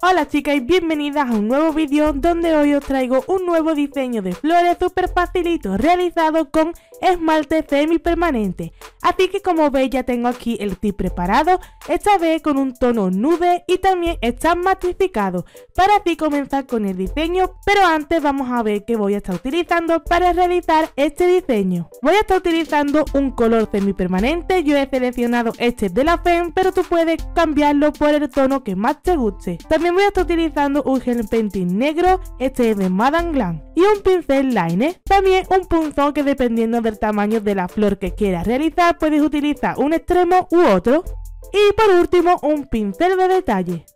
Hola chicas y bienvenidas a un nuevo vídeo donde hoy os traigo un nuevo diseño de flores súper facilito realizado con esmalte semi-permanente. Así que como veis ya tengo aquí el tip preparado, esta vez con un tono nude y también está matificado para así comenzar con el diseño, pero antes vamos a ver qué voy a estar utilizando para realizar este diseño. Voy a estar utilizando un color semi-permanente, yo he seleccionado este de la FEM, pero tú puedes cambiarlo por el tono que más te guste. También voy a estar utilizando un gel painting negro, este es de Madame Glam, y un pincel liner, también un punzón que dependiendo del tamaño de la flor que quieras realizar puedes utilizar un extremo u otro. Y por último un pincel de detalle.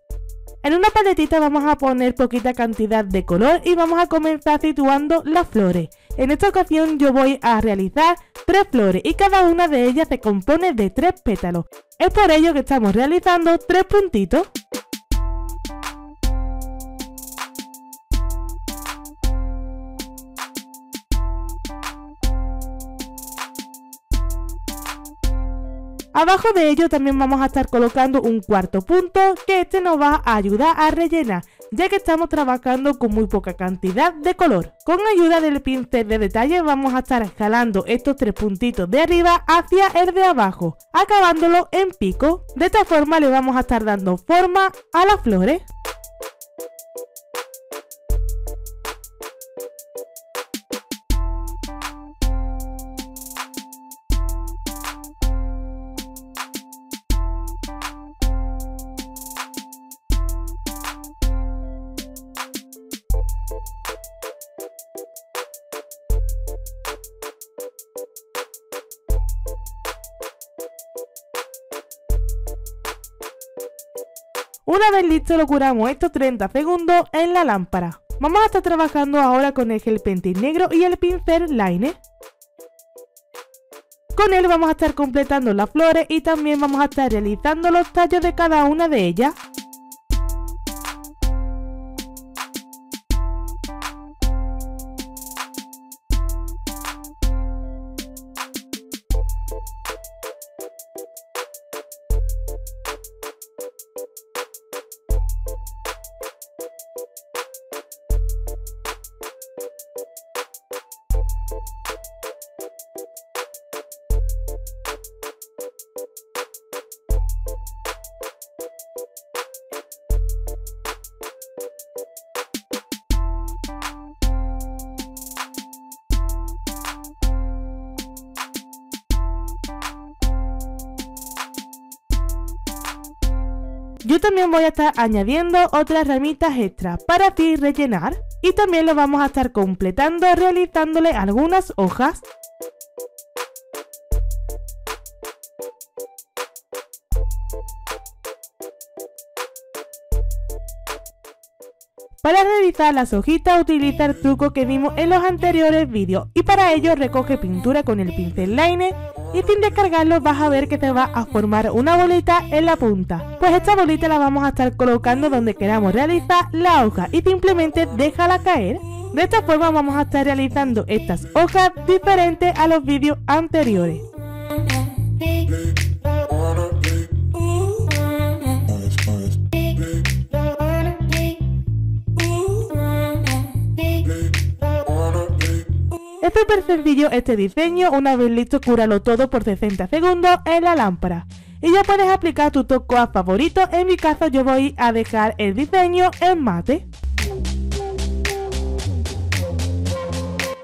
En una paletita vamos a poner poquita cantidad de color y vamos a comenzar situando las flores. En esta ocasión yo voy a realizar tres flores y cada una de ellas se compone de tres pétalos. Es por ello que estamos realizando tres puntitos. Abajo de ello también vamos a estar colocando un cuarto punto que este nos va a ayudar a rellenar ya que estamos trabajando con muy poca cantidad de color. Con ayuda del pincel de detalle vamos a estar escalando estos tres puntitos de arriba hacia el de abajo, acabándolo en pico. De esta forma le vamos a estar dando forma a las flores. Una vez listo lo curamos estos 30 segundos en la lámpara. Vamos a estar trabajando ahora con el gel painting negro y el pincel liner. Con él vamos a estar completando las flores y también vamos a estar realizando los tallos de cada una de ellas. Yo también voy a estar añadiendo otras ramitas extras para así rellenar y también lo vamos a estar completando realizándole algunas hojas. Para realizar las hojitas utiliza el truco que vimos en los anteriores vídeos y para ello recoge pintura con el pincel liner y sin descargarlo vas a ver que te va a formar una bolita en la punta. Pues esta bolita la vamos a estar colocando donde queramos realizar la hoja y simplemente déjala caer. De esta forma vamos a estar realizando estas hojas diferentes a los vídeos anteriores. Es súper sencillo este diseño, una vez listo cúralo todo por 60 segundos en la lámpara. Y ya puedes aplicar tu toque favorito, en mi caso yo voy a dejar el diseño en mate.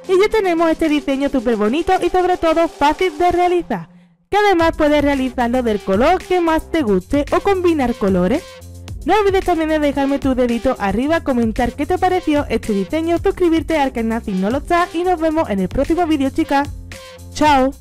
Y ya tenemos este diseño súper bonito y sobre todo fácil de realizar, que además puedes realizarlo del color que más te guste o combinar colores. No olvides también de dejarme tu dedito arriba, comentar qué te pareció este diseño, suscribirte al canal si no lo estás y nos vemos en el próximo vídeo chicas. ¡Chao!